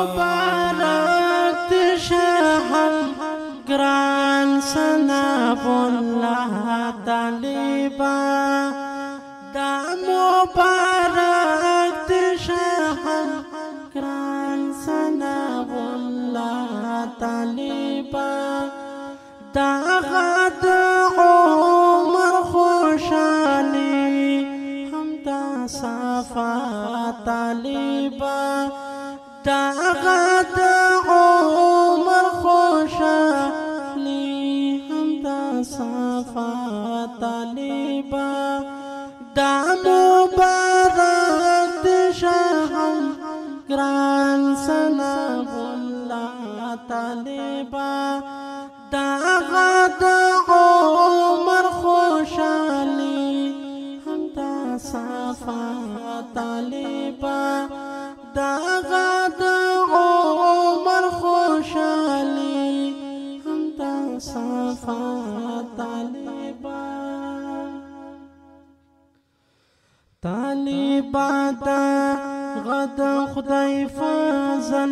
مبارک شهم گران سنا الله طالبا دا مبارک شهم گران سنا الله طالبا دا غد عمر خوشالي هم دا طالبا دا غد عمر خوشالی هم دا صفا طالبا دا مبارک دشهم گران سنب الله طالبا دا طالبان دا غد خدای فضل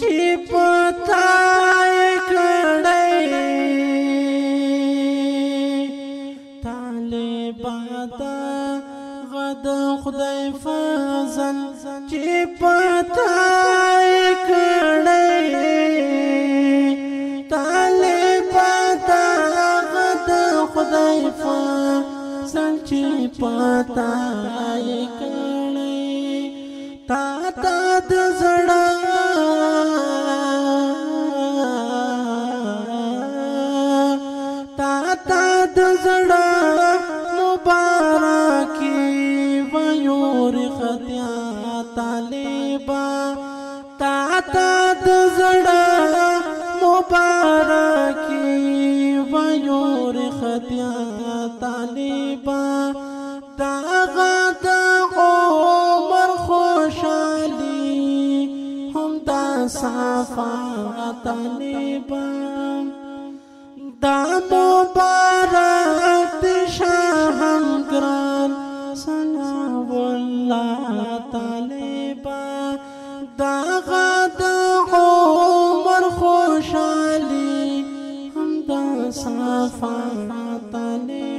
کی پتا کړی؟ طالبان دا غد خدای فضل کی پتا کړی؟ چې پتاي کړې تا تا طالبا دا مبارک شاهم ګران سنا والله طالبا دا غد عمر خوشالي هم دا صفا طالبا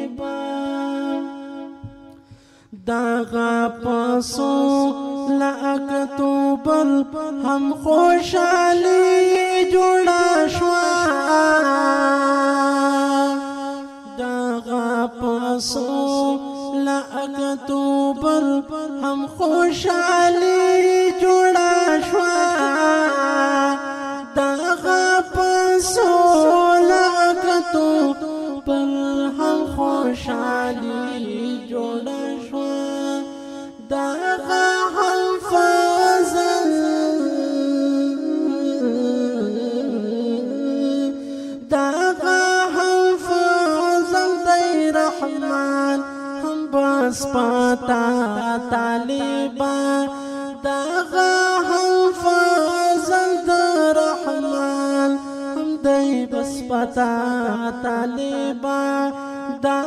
دغه پسو لأکتوبر هم خوشحالی جوړه شوا۔ دغه پسو لأکتوبر هم خوشحالی جوړه شوا۔ بس پتا طالبا دغه حفظل دی رحمان هم دی بس پتا طالبا دا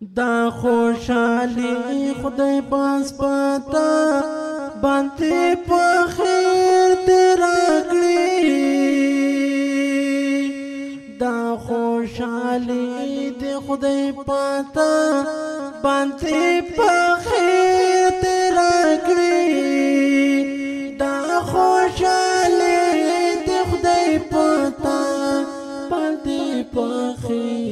دا خوشالي خدای پاس پتا باندې په خیر تیر کړی دا خوشالي د خدای پتا باندې په خیر تیر کړی دا خوشالي د خدای پتا باندې په خیر